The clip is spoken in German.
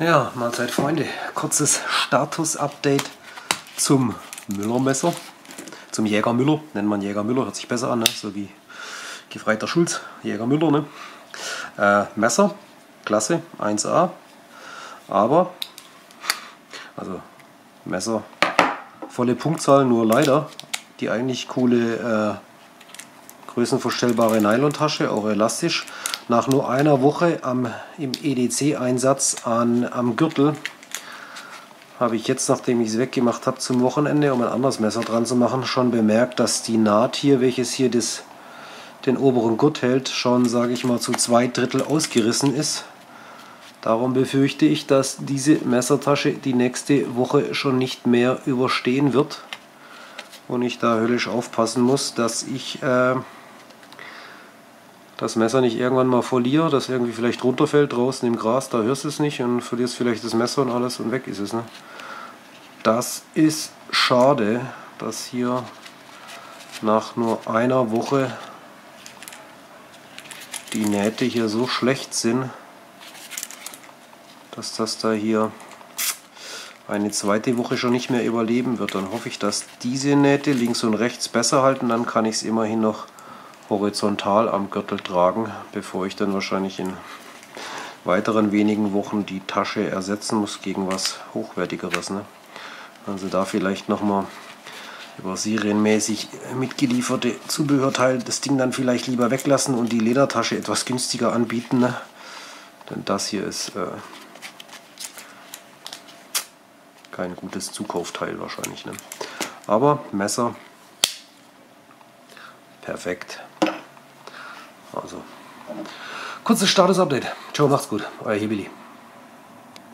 Ja, Mahlzeit Freunde. Kurzes Status-Update zum Müller-Messer. Zum Jäger Müller. Nennt man Jäger Müller, hört sich besser an, ne? so wie Gefreiter Schulz. Jäger Müller. Ne? Äh, Messer, klasse, 1A. Aber, also Messer, volle Punktzahl, nur leider die eigentlich coole äh, größenverstellbare Nylontasche, auch elastisch nach nur einer Woche am, im EDC-Einsatz am Gürtel habe ich jetzt, nachdem ich es weggemacht habe zum Wochenende, um ein anderes Messer dran zu machen, schon bemerkt, dass die Naht hier, welches hier das, den oberen Gurt hält, schon, sage ich mal, zu zwei Drittel ausgerissen ist. Darum befürchte ich, dass diese Messertasche die nächste Woche schon nicht mehr überstehen wird und ich da höllisch aufpassen muss, dass ich äh, das Messer nicht irgendwann mal verliere, das irgendwie vielleicht runterfällt draußen im Gras, da hörst du es nicht und verlierst vielleicht das Messer und alles und weg ist es. Ne? Das ist schade, dass hier nach nur einer Woche die Nähte hier so schlecht sind, dass das da hier eine zweite Woche schon nicht mehr überleben wird. Dann hoffe ich, dass diese Nähte links und rechts besser halten, dann kann ich es immerhin noch horizontal am Gürtel tragen, bevor ich dann wahrscheinlich in weiteren wenigen Wochen die Tasche ersetzen muss gegen was hochwertigeres. Ne? Also da vielleicht nochmal über serienmäßig mitgelieferte Zubehörteile das Ding dann vielleicht lieber weglassen und die Ledertasche etwas günstiger anbieten. Ne? Denn das hier ist äh, kein gutes Zukaufteil wahrscheinlich. Ne? Aber Messer perfekt. Also, kurzes Status-Update. Ciao, macht's gut. Euer Hibili.